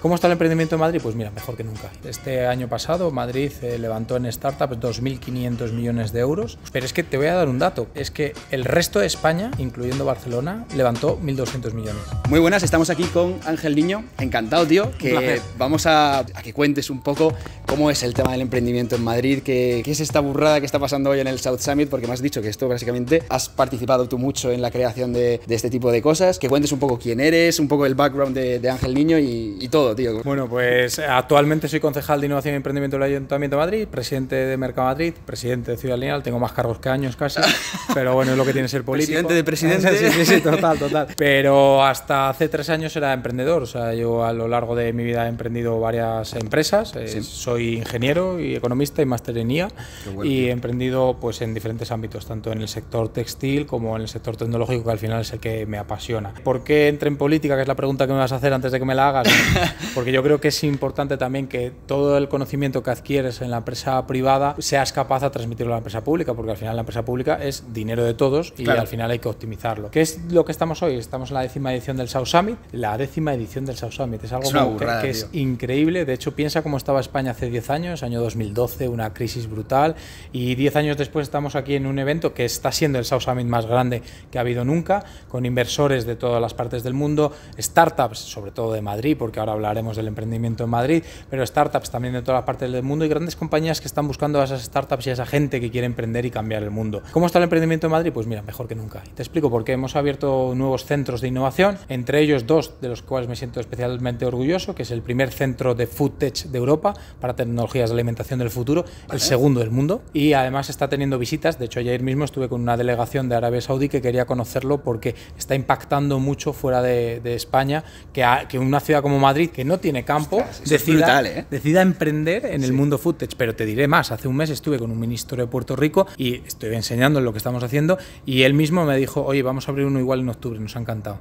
¿Cómo está el emprendimiento en Madrid? Pues mira, mejor que nunca. Este año pasado Madrid eh, levantó en startups 2.500 millones de euros, pero es que te voy a dar un dato, es que el resto de España, incluyendo Barcelona, levantó 1.200 millones. Muy buenas, estamos aquí con Ángel Niño, encantado tío, que vamos a, que cuentes un poco cómo es el tema del emprendimiento en Madrid, qué, qué es esta burrada que está pasando hoy en el South Summit, porque me has dicho que esto básicamente has participado tú mucho en la creación de, este tipo de cosas, que cuentes un poco quién eres, un poco el background de, Ángel Niño y, y todo bueno, pues actualmente soy concejal de Innovación y Emprendimiento del Ayuntamiento de Madrid, presidente de Mercado Madrid, presidente de Ciudad Lineal, tengo más cargos que años casi, pero bueno, es lo que tiene ser político. Presidente de presidente. Sí, sí, sí, total, total. Pero hasta hace tres años era emprendedor, o sea, yo a lo largo de mi vida he emprendido varias empresas, eh, soy ingeniero y economista y máster en IA y he emprendido pues en diferentes ámbitos, tanto en el sector textil como en el sector tecnológico, que al final es el que me apasiona. ¿Por qué entré en política? Que es la pregunta que me vas a hacer antes de que me la hagas. Porque yo creo que es importante también que todo el conocimiento que adquieres en la empresa privada seas capaz de transmitirlo a la empresa pública, porque al final la empresa pública es dinero de todos y al final hay que optimizarlo. ¿Qué es lo que estamos hoy? Estamos en la décima edición del South Summit. La décima edición del South Summit es algo que, es increíble. De hecho, piensa cómo estaba España hace 10 años, año 2012, una crisis brutal, y 10 años después estamos aquí en un evento que está siendo el South Summit más grande que ha habido nunca, con inversores de todas las partes del mundo, startups, sobre todo de Madrid, porque ahora hablaremos del emprendimiento en Madrid, pero startups también de todas las partes del mundo y grandes compañías que están buscando a esas startups y a esa gente que quiere emprender y cambiar el mundo. ¿Cómo está el emprendimiento en Madrid? Pues mira, mejor que nunca. Y te explico por qué. Hemos abierto nuevos centros de innovación, entre ellos dos de los cuales me siento especialmente orgulloso, que es el primer centro de Food Tech de Europa para tecnologías de alimentación del futuro, el segundo del mundo, y además está teniendo visitas. De hecho, ayer mismo estuve con una delegación de Arabia Saudí que quería conocerlo porque está impactando mucho fuera de, España que, que una ciudad como Madrid, que no tiene campo, decida, ¿eh? decida, emprender en el mundo footage. Pero te diré más, hace un mes estuve con un ministro de Puerto Rico y estoy enseñando lo que estamos haciendo y él mismo me dijo, oye, vamos a abrir uno igual en octubre, nos ha encantado.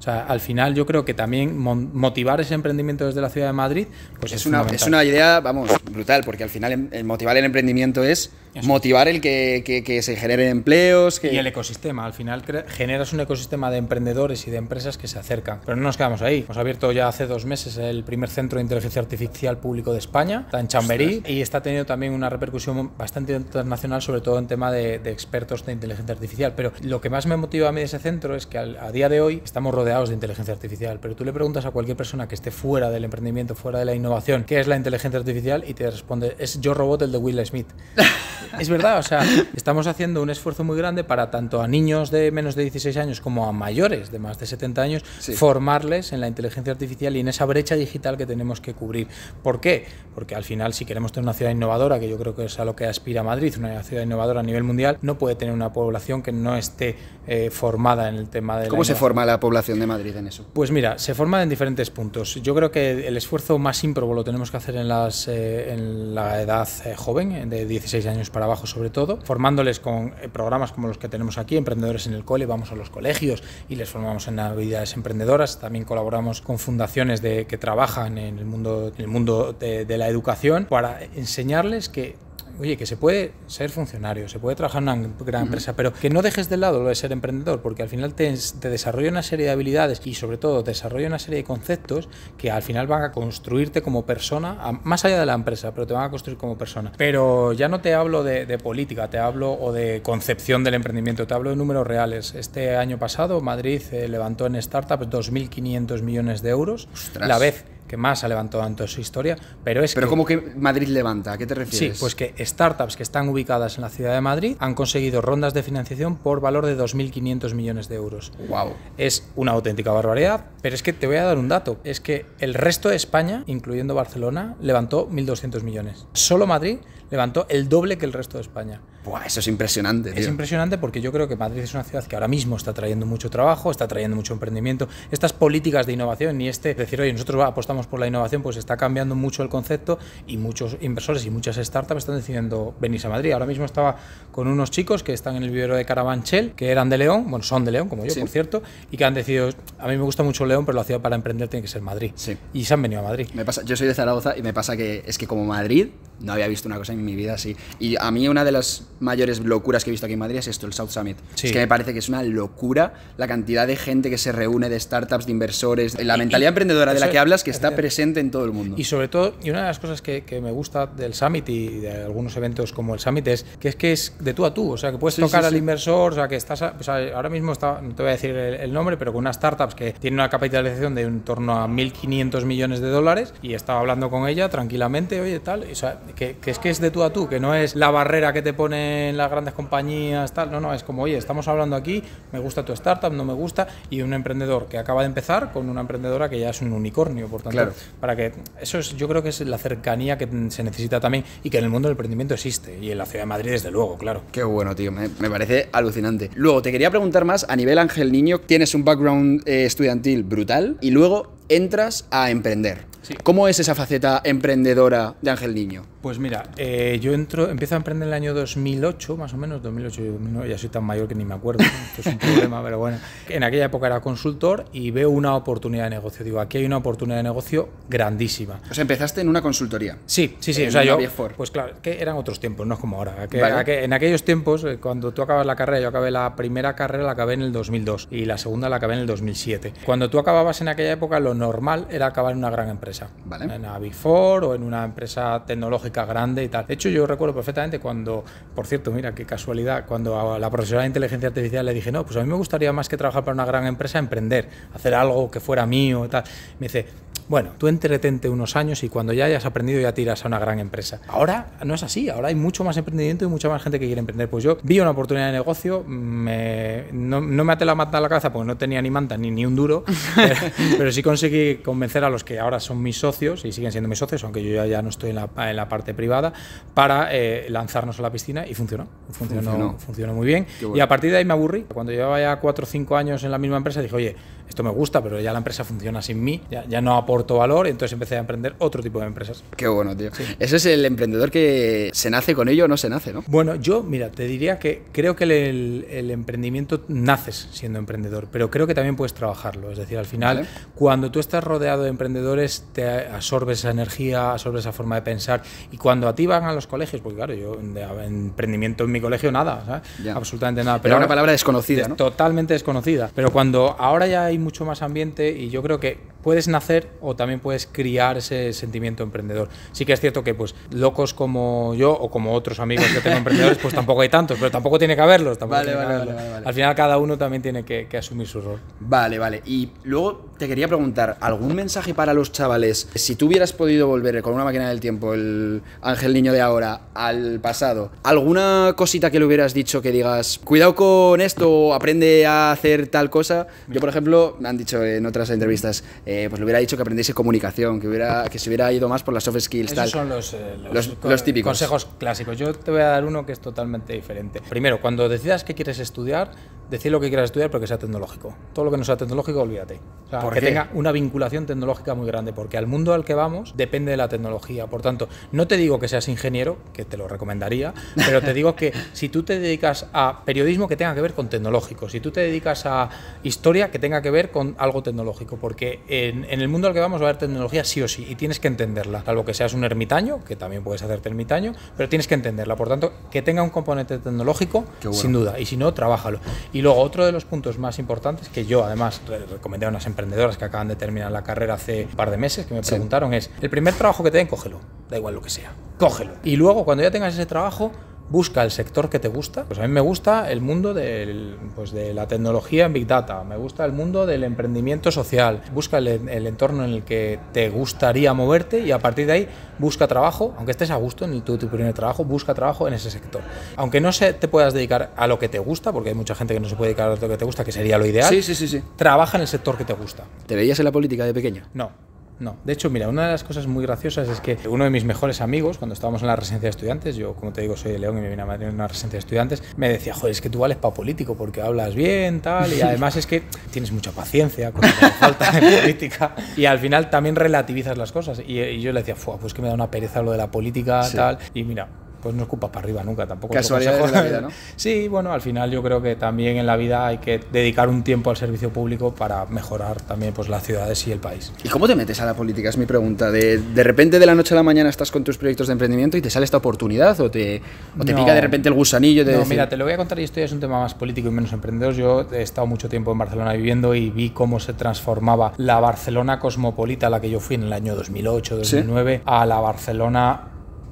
O sea, al final yo creo que también motivar ese emprendimiento desde la ciudad de Madrid, pues es, una, es una idea, vamos, brutal, porque al final em, el motivar el emprendimiento es motivar el que, que, se generen empleos. Que... Y el ecosistema, al final generas un ecosistema de emprendedores y de empresas que se acercan. Pero no nos quedamos ahí. Hemos abierto ya hace dos meses el primer centro de inteligencia artificial público de España, está en Chamberí, y está teniendo también una repercusión bastante internacional, sobre todo en tema de, expertos de inteligencia artificial. Pero lo que más me motiva a mí de ese centro es que a día de hoy estamos rodeados de inteligencia artificial, pero tú le preguntas a cualquier persona que esté fuera del emprendimiento, fuera de la innovación, ¿qué es la inteligencia artificial? Y te responde, es Yo Robot el de Will Smith. es verdad, o sea, estamos haciendo un esfuerzo muy grande para tanto a niños de menos de 16 años como a mayores de más de 70 años, formarles en la inteligencia artificial y en esa brecha digital que tenemos que cubrir. ¿Por qué? Porque al final, si queremos tener una ciudad innovadora, que yo creo que es a lo que aspira Madrid, una ciudad innovadora a nivel mundial, no puede tener una población que no esté eh, formada en el tema de... ¿Cómo se forma la población de Madrid en eso? Pues mira, se forma en diferentes puntos. Yo creo que el esfuerzo más ímprobo lo tenemos que hacer en, las, eh, en la edad eh, joven, de 16 años para abajo sobre todo, formándoles con programas como los que tenemos aquí, Emprendedores en el Cole, vamos a los colegios y les formamos en habilidades emprendedoras. También colaboramos con fundaciones de, que trabajan en el mundo, en el mundo de la educación para enseñarles que oye, que se puede ser funcionario, se puede trabajar en una gran empresa, pero que no dejes de lado lo de ser emprendedor, porque al final te, desarrolla una serie de habilidades y sobre todo desarrolla una serie de conceptos que al final van a construirte como persona, más allá de la empresa, pero te van a construir como persona. Pero ya no te hablo de, política, te hablo o de concepción del emprendimiento, te hablo de números reales. Este año pasado Madrid eh, levantó en startups 2.500 millones de euros, la vez que más ha levantado en toda su historia, pero es Pero que, ¿cómo que Madrid levanta? ¿A qué te refieres? Sí, pues que startups que están ubicadas en la ciudad de Madrid han conseguido rondas de financiación por valor de 2.500 millones de euros. ¡Wow! Es una auténtica barbaridad, pero es que te voy a dar un dato, es que el resto de España, incluyendo Barcelona, levantó 1.200 millones. Solo Madrid levantó el doble que el resto de España. Buah, eso es impresionante. Es impresionante porque yo creo que Madrid es una ciudad que ahora mismo está trayendo mucho trabajo, está trayendo mucho emprendimiento. Estas políticas de innovación y este decir, oye, nosotros apostamos por la innovación, pues está cambiando mucho el concepto y muchos inversores y muchas startups están decidiendo venirse a Madrid. Ahora mismo estaba con unos chicos que están en el vivero de Carabanchel, que eran de León, bueno, son de León, como yo, por cierto, y que han decidido, a mí me gusta mucho León, pero la ciudad para emprender tiene que ser Madrid. Sí. Y se han venido a Madrid. Me pasa, yo soy de Zaragoza y me pasa que es que como Madrid no había visto una cosa en mi vida así. Y a mí una de las mayores locuras que he visto aquí en Madrid es esto, el South Summit. Es que me parece que es una locura la cantidad de gente que se reúne, de startups, de inversores, la mentalidad emprendedora de la que hablas que está presente en todo el mundo. Y sobre todo, y una de las cosas que, me gusta del Summit y de algunos eventos como el Summit es que es que es de tú a tú, o sea, que puedes tocar al inversor, o sea, que estás, ahora mismo está, no te voy a decir el, nombre, pero con unas startups que tienen una capitalización de en torno a 1.500 millones de dólares y estaba hablando con ella tranquilamente, oye, tal, o sea, que, es que es de tú a tú, que no es la barrera que te ponen las grandes compañías, tal, no, no, es como, oye, estamos hablando aquí, me gusta tu startup, no me gusta, y un emprendedor que acaba de empezar con una emprendedora que ya es un unicornio, por tanto, para que eso es, yo creo que es la cercanía que se necesita también y que en el mundo del emprendimiento existe, y en la ciudad de Madrid desde luego, claro. Qué bueno, tío, me, parece alucinante. Luego, te quería preguntar más, a nivel Ángel Niño, tienes un background eh, estudiantil brutal, y luego entras a emprender. ¿Cómo es esa faceta emprendedora de Ángel Niño? Pues mira, eh, yo entro, empiezo a emprender en el año 2008, más o menos, 2008, ya soy tan mayor que ni me acuerdo, es un problema, pero bueno. En aquella época era consultor y veo una oportunidad de negocio. Digo, aquí hay una oportunidad de negocio grandísima. O sea, empezaste en una consultoría. Sí, sí, sí. o sea, yo, pues claro, que eran otros tiempos, no es como ahora. en aquellos tiempos, eh, cuando tú acabas la carrera, yo acabé la primera carrera, la acabé en el 2002 y la segunda la acabé en el 2007. Cuando tú acababas en aquella época, lo normal era acabar en una gran empresa. Vale. En una Big Four o en una empresa tecnológica grande y tal. De hecho, yo recuerdo perfectamente cuando, por cierto, mira qué casualidad, cuando a la profesora de inteligencia artificial le dije, no, pues a mí me gustaría más que trabajar para una gran empresa, emprender, hacer algo que fuera mío y tal. Me dice, bueno, tú entretente unos años y cuando ya hayas aprendido ya tiras a una gran empresa. Ahora no es así, ahora hay mucho más emprendimiento y mucha más gente que quiere emprender. Pues yo vi una oportunidad de negocio, me, no, me até la manta a la cabeza porque no tenía ni manta ni, ni un duro, pero, sí conseguí convencer a los que ahora son mis socios y siguen siendo mis socios, aunque yo ya, no estoy en la, en la, parte privada, para eh, lanzarnos a la piscina y funcionó. Funcionó, funcionó. muy bien. Y a partir de ahí me aburrí. Cuando llevaba ya cuatro o cinco años en la misma empresa, dije, oye, esto me gusta, pero ya la empresa funciona sin mí, ya, ya no aporto valor, y entonces empecé a emprender otro tipo de empresas. Qué bueno, tío. Ese es el emprendedor que se nace con ello o no se nace, ¿no? Bueno, yo, mira, te diría que creo que el, el, emprendimiento naces siendo emprendedor, pero creo que también puedes trabajarlo. Es decir, al final, cuando tú estás rodeado de emprendedores, te absorbes esa energía, absorbes esa forma de pensar, y cuando a ti van a los colegios, porque claro, yo de emprendimiento en mi colegio nada, absolutamente nada. Pero, una palabra desconocida, ¿no? Totalmente desconocida. Pero cuando ahora ya hay mucho más ambiente y yo creo que puedes nacer o también puedes criar ese sentimiento emprendedor. Sí que es cierto que pues locos como yo o como otros amigos que tengo emprendedores, pues tampoco hay tantos, pero tampoco tiene que haberlos. vale, vale, Al final cada uno también tiene que, asumir su rol. Vale, vale. Y luego te quería preguntar, ¿algún mensaje para los chavales? Si tú hubieras podido volver con una máquina del tiempo, el Ángel Niño de ahora, al pasado, ¿alguna cosita que le hubieras dicho que digas, cuidado con esto, aprende a hacer tal cosa? Yo, por ejemplo, me han dicho en otras entrevistas, eh, pues le hubiera dicho que aprendiese comunicación, que, hubiera, que se hubiera ido más por las soft skills. Esos son eh, los, los, típicos. Consejos clásicos. Yo te voy a dar uno que es totalmente diferente. Primero, cuando decidas qué quieres estudiar, decir lo que quieras estudiar, pero que sea tecnológico. Todo lo que no sea tecnológico, olvídate. O sea, que tenga una vinculación tecnológica muy grande, porque al mundo al que vamos depende de la tecnología. Por tanto, no te digo que seas ingeniero, que te lo recomendaría, pero te digo que si tú te dedicas a periodismo que tenga que ver con tecnológico, si tú te dedicas a historia que tenga que ver con algo tecnológico, porque en, el mundo al que vamos va a haber tecnología sí o sí y tienes que entenderla, salvo que seas un ermitaño, que también puedes hacerte ermitaño, pero tienes que entenderla. Por tanto, que tenga un componente tecnológico, sin duda, y si no, trabájalo. Y luego, otro de los puntos más importantes que yo, además, recomendé a unas emprendedoras que acaban de terminar la carrera hace un par de meses, que me preguntaron, es: el primer trabajo que te den, cógelo, da igual lo que sea, cógelo. Y luego, cuando ya tengas ese trabajo, busca el sector que te gusta. Pues a mí me gusta el mundo del, pues de la tecnología en Big Data, me gusta el mundo del emprendimiento social, busca el, entorno en el que te gustaría moverte y a partir de ahí busca trabajo, aunque estés a gusto en tu, tu primer trabajo, busca trabajo en ese sector. Aunque no se, te puedas dedicar a lo que te gusta, porque hay mucha gente que no se puede dedicar a lo que te gusta, que sería lo ideal. Sí, sí, sí, sí. Trabaja en el sector que te gusta. ¿Te veías en la política de pequeño? No. No, de hecho, mira, una de las cosas muy graciosas es que uno de mis mejores amigos, cuando estábamos en la residencia de estudiantes, yo, como te digo, soy de León y me vine a Madrid en una residencia de estudiantes, me decía, joder, es que tú vales para político porque hablas bien, tal, y además es que tienes mucha paciencia, cosa que falta en política, y al final también relativizas las cosas. Y, yo le decía, pues que me da una pereza lo de la política, tal, y mira, pues no escupas para arriba nunca tampoco. Casualidad de la vida, ¿no? Sí, bueno, al final yo creo que también en la vida hay que dedicar un tiempo al servicio público para mejorar también pues las ciudades y el país. ¿Y cómo te metes a la política? Es mi pregunta. De, de repente de la noche a la mañana estás con tus proyectos de emprendimiento y te sale esta oportunidad o te, o te No. pica de repente el gusanillo de No, decir, mira, te lo voy a contar y esto ya es un tema más político y menos emprendedor. Yo he estado mucho tiempo en Barcelona viviendo y vi cómo se transformaba la Barcelona cosmopolita a la que yo fui en el año 2008, 2009, a la Barcelona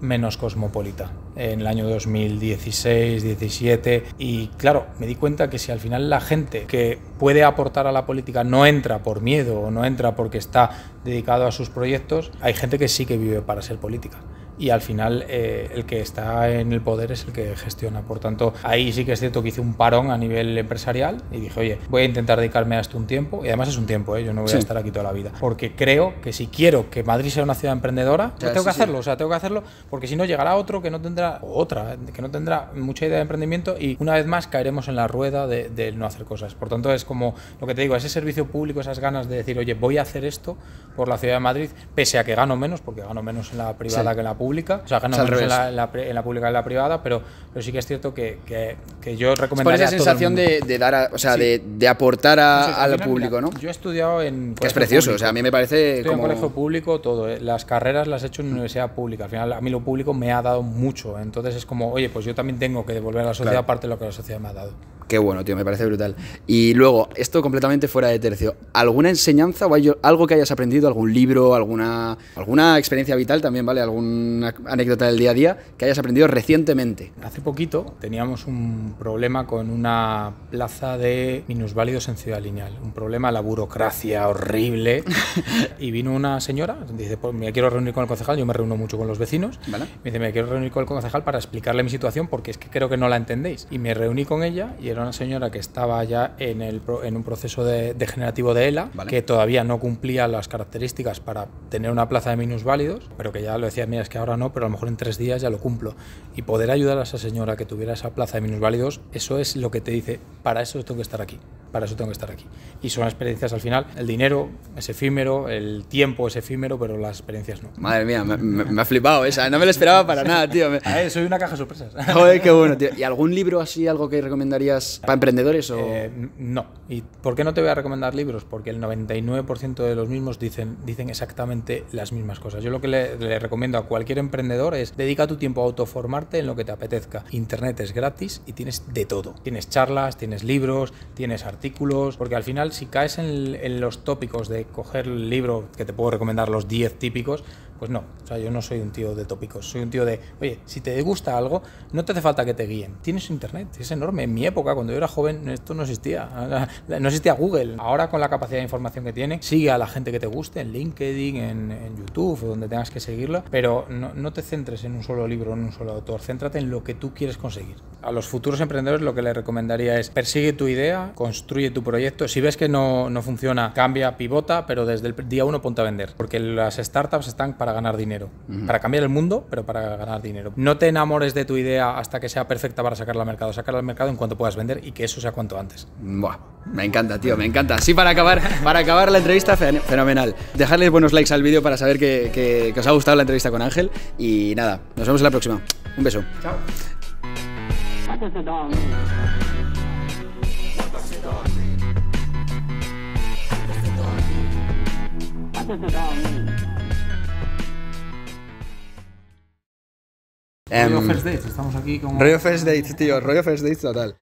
menos cosmopolita. En el año 2016, 17 y claro, me di cuenta que si al final la gente que puede aportar a la política no entra por miedo o no entra porque está dedicado a sus proyectos, hay gente que sí que vive para ser política y al final eh, el que está en el poder es el que gestiona. Por tanto, ahí sí que es cierto que hice un parón a nivel empresarial y dije, oye, voy a intentar dedicarme a esto un tiempo, y además es un tiempo, ¿eh? yo no voy Sí. a estar aquí toda la vida, porque creo que si quiero que Madrid sea una ciudad emprendedora, pues tengo que sí, sí. hacerlo, o sea, tengo que hacerlo, porque si no llegará otro que no tendrá, o otra, que no tendrá mucha idea de emprendimiento y una vez más caeremos en la rueda de, de no hacer cosas. Por tanto, es como lo que te digo, ese servicio público, esas ganas de decir, oye, voy a hacer esto por la ciudad de Madrid, pese a que gano menos, porque gano menos en la privada Sí. que en la pública, o sea, Es al menos en la, en la pri- en la pública en la privada, pero, pero sí que es cierto que, que, que yo Es por recomendaría esa sensación de, de dar, a- o sea, Sí. de, de aportar a- al al final, público, mira, ¿no? Yo he estudiado en. Que es precioso, o público. sea, a mí me parece Estoy en como... colegio público, todo. eh. Las carreras las he hecho en universidad pública. Al final, a mí lo público me ha dado mucho. Entonces es como, oye, pues yo también tengo que devolver a la sociedad Claro. parte de lo que la sociedad me ha dado. Qué bueno, tío, me parece brutal. Y luego, esto completamente fuera de tercio. ¿Alguna enseñanza o algo que hayas aprendido, algún libro, alguna, alguna experiencia vital también, ¿vale? Alguna anécdota del día a día que hayas aprendido recientemente? Hace poquito teníamos un problema con una plaza de minusválidos en Ciudad Lineal. Un problema, la burocracia horrible. y vino una señora, dice, pues me quiero reunir con el concejal, yo me reúno mucho con los vecinos. ¿Vale? Me dice, me quiero reunir con el concejal para explicarle mi situación porque es que creo que no la entendéis. Y me reuní con ella y era una señora que estaba ya en, el, en un proceso de, degenerativo de ELA, Vale. que todavía no cumplía las características para tener una plaza de minusválidos, pero que ya lo decía, mira, es que ahora no, pero a lo mejor en tres días ya lo cumplo. Y poder ayudar a esa señora que tuviera esa plaza de minusválidos, eso es lo que te dice, para eso tengo que estar aquí, para eso tengo que estar aquí. Y son experiencias al final, el dinero es efímero, el tiempo es efímero, pero las experiencias no. Madre mía, me, me- me ha flipado esa. No me lo esperaba para nada, tío. Ver, soy una caja de sorpresas. Joder, qué bueno, tío. ¿Y algún libro así, algo que recomendarías para emprendedores? O... Eh, no. ¿Y por qué no te voy a recomendar libros? Porque el 99% de los mismos dicen, dicen exactamente las mismas cosas. Yo lo que le, le recomiendo a cualquier emprendedor es dedica tu tiempo a autoformarte en lo que te apetezca. Internet es gratis y tienes de todo. Tienes charlas, tienes libros, tienes artículos, porque al final si caes en, en los tópicos de coger el libro que te puedo recomendar los 10 típicos, pues no, o sea, yo no soy un tío de tópicos, soy un tío de, oye, si te gusta algo, no te hace falta que te guíen. Tienes internet, es enorme. En mi época, cuando yo era joven, esto no existía. No existía Google. Ahora, con la capacidad de información que tiene, sigue a la gente que te guste en LinkedIn, en, en YouTube, donde tengas que seguirla, pero no, no te centres en un solo libro, en un solo autor. Céntrate en lo que tú quieres conseguir. A los futuros emprendedores lo que les recomendaría es persigue tu idea, construye tu proyecto. Si ves que no, no funciona, cambia, pivota, pero desde el día uno ponte a vender. Porque las startups están para ganar dinero. Para cambiar el mundo, pero para ganar dinero. No te enamores de tu idea hasta que sea perfecta para sacarla al mercado. Sácala al mercado en cuanto puedas vender y que eso sea cuanto antes. Buah, me encanta, tío, me encanta. Así para acabar, para acabar la entrevista, fen- fenomenal. Dejadle buenos likes al vídeo para saber que, que- que os ha gustado la entrevista con Ángel. Y nada, nos vemos en la próxima. Un beso. Chao. What does it all mean? Rollo First Dates, estamos aquí con... rollo first date, tío, rollo first date total.